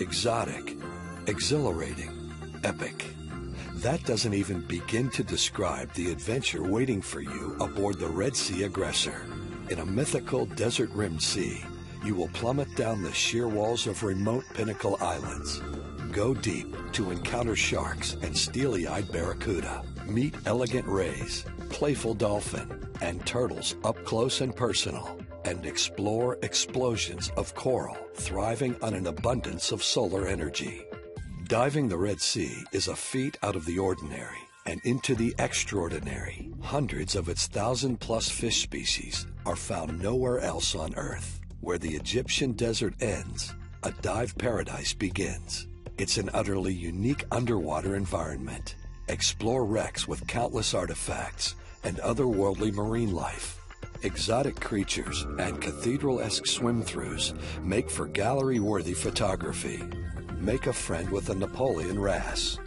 exotic, exhilarating, epic. That doesn't even begin to describe the adventure waiting for you aboard the Red Sea Aggressor. In a mythical desert-rimmed sea, you will plummet down the sheer walls of remote pinnacle islands. Go deep to encounter sharks and steely-eyed barracuda. Meet elegant rays, playful dolphin, and turtles up close and personal. And explore explosions of coral thriving on an abundance of solar energy. Diving the Red Sea is a feat out of the ordinary and into the extraordinary. Hundreds of its thousand plus fish species are found nowhere else on Earth. Where the Egyptian desert ends, a dive paradise begins. It's an utterly unique underwater environment. Explore wrecks with countless artifacts and otherworldly marine life. Exotic creatures and cathedral-esque swim-throughs make for gallery-worthy photography. Make a friend with a Napoleon wrasse.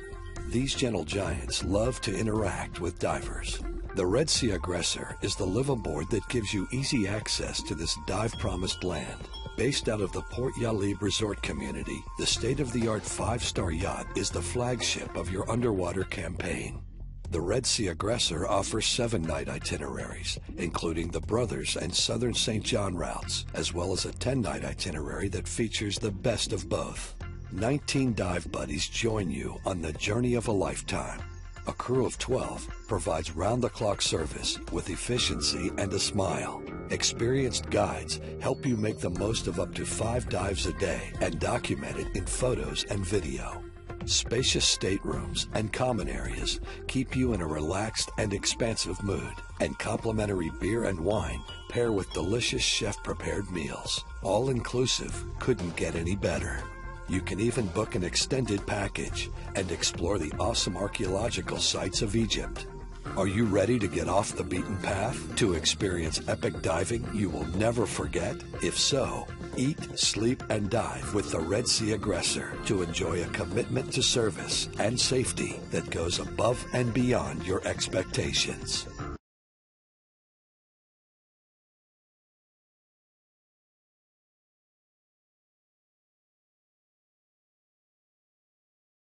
These gentle giants love to interact with divers. The Red Sea Aggressor is the live aboard that gives you easy access to this dive promised land. Based out of the Port Ghalib resort community, the state-of-the-art five-star yacht is the flagship of your underwater campaign. The Red Sea Aggressor offers seven night itineraries, including the Brothers and Southern St. John routes, as well as a 10 night itinerary that features the best of both. 19 dive buddies join you on the journey of a lifetime. A crew of 12 provides round the clock service with efficiency and a smile. Experienced guides help you make the most of up to five dives a day and document it in photos and video. Spacious staterooms and common areas keep you in a relaxed and expansive mood, and complimentary beer and wine pair with delicious chef prepared meals. All inclusive couldn't get any better. You can even book an extended package and explore the awesome archaeological sites of Egypt. Are you ready to get off the beaten path to experience epic diving you will never forget? If so, eat, sleep, and dive with the Red Sea Aggressor to enjoy a commitment to service and safety that goes above and beyond your expectations.